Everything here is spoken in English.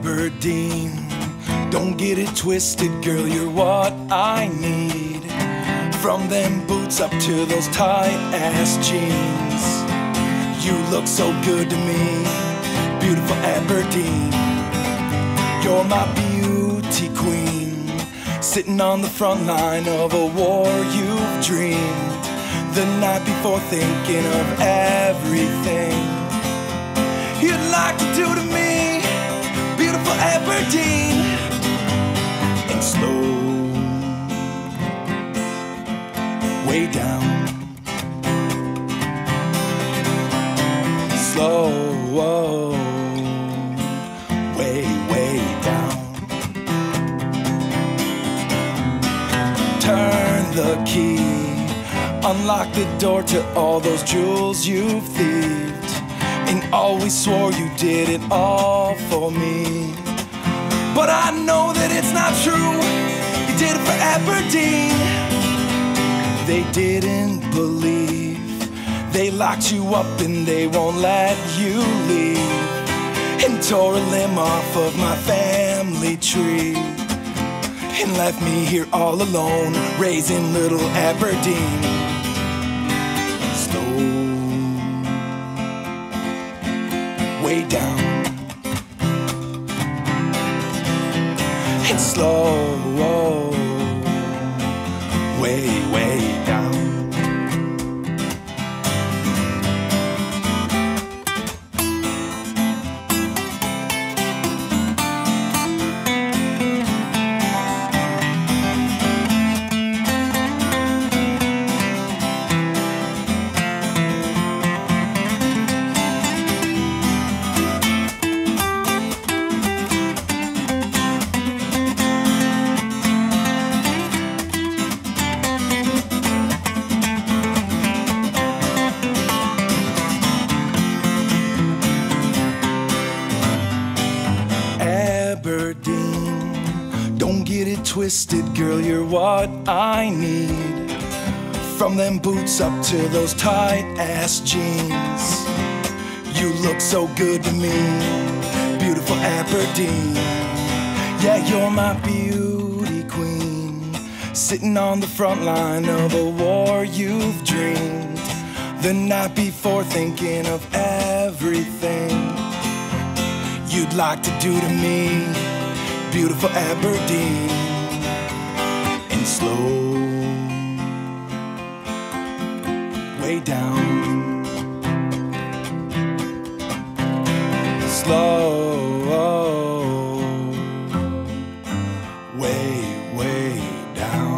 Aberdeen. Don't get it twisted, girl, you're what I need. From them boots up to those tight ass jeans. You look so good to me, beautiful Aberdeen. You're my beauty queen, sitting on the front line of a war you've dreamed. The night before, thinking of everything you'd like to do to Aberdeen. And slow, way down, slow, way, way down. Turn the key, unlock the door to all those jewels you've thieved, and always swore you did it all for me. But I know that it's not true. You did it for Aberdeen. They didn't believe. They locked you up and they won't let you leave. And tore a limb off of my family tree. And left me here all alone, raising little Aberdeen. Slow, way down. Slow, way, way twisted, girl, you're what I need. From them boots up to those tight ass jeans. You look so good to me, beautiful Aberdeen. Yeah, you're my beauty queen. Sitting on the front line of a war you've dreamed. The night before, thinking of everything you'd like to do to me, beautiful Aberdeen and slow. Way down. Slow. Way, way down.